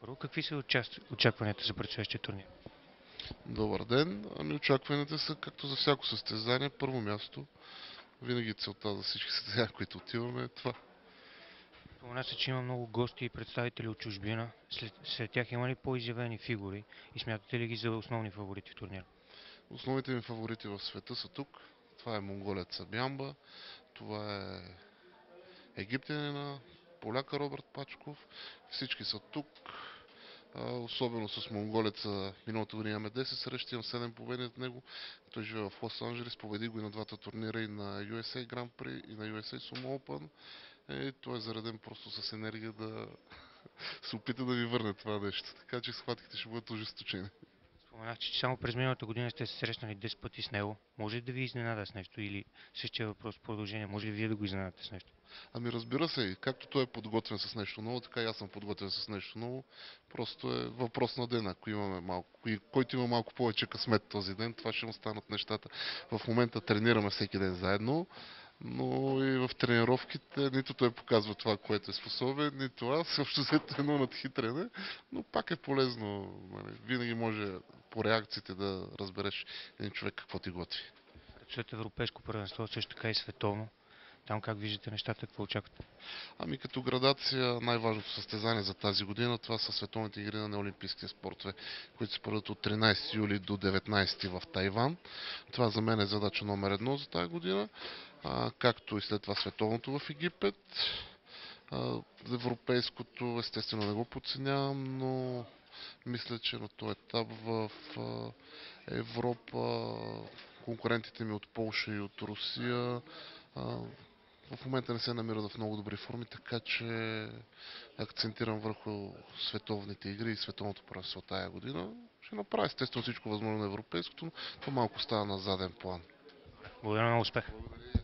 Първо, какви са очакванията за предстоящия турнир? Добър ден. Ами очакванията са както за всяко състезание. Първо място, винаги целта за всички състезания, които отиваме е това. Спомена се, че има много гости и представители от чужбина. След, след тях има ли по-изявени фигури и смятате ли ги за основни фаворити в турнира? Основните ми фаворити в света са тук. Това е монголец Бямба, това е египтянина, поляка Робърт Пачков. Всички са тук. Особено с монголеца миналата година имаме 10 срещи, имам 7 победи от него. Той живее в Лос Анджелес, победи го и на двата турнира и на USA Grand Prix и на USA Sumo Open. И той е зареден просто с енергия да се опита да ви върне това нещо. Така че схватките ще бъдат ожесточени. Споменах, че само през миналата година сте се срещнали 10 пъти с него. Може ли да ви изненада с нещо или същия въпрос продължение? Може ли вие да го изненадате с нещо? Ами разбира се, както той е подготвен с нещо ново, така и аз съм подготвен с нещо ново. Просто е въпрос на ден. Ако имаме малко, който има малко повече късмет този ден, това ще му станат нещата. В момента тренираме всеки ден заедно но и в тренировките нито той показва това, което е способен, нито аз. Общо взето едно надхитрене, но пак е полезно. Нали. Винаги може по реакциите да разбереш един човек какво ти готви. След европейско първенство, също така и световно. Там как виждате нещата, какво очаквате? Ами като градация най-важното състезание за тази година това са световните игри на неолимпийските спортове, които се проведат от 13 юли до 19 в Тайван. Това за мен е задача номер едно за тази година, а, както и след това световното в Египет. А, европейското естествено не го подценявам, но мисля, че на този етап в Европа конкурентите ми от Полша и от Русия в момента не се намират в много добри форми, така че акцентирам върху световните игри и световното първенство тая година. Ще направя естествено всичко възможно на европейското, но малко става на заден план. Благодаря на успех. Благодаря.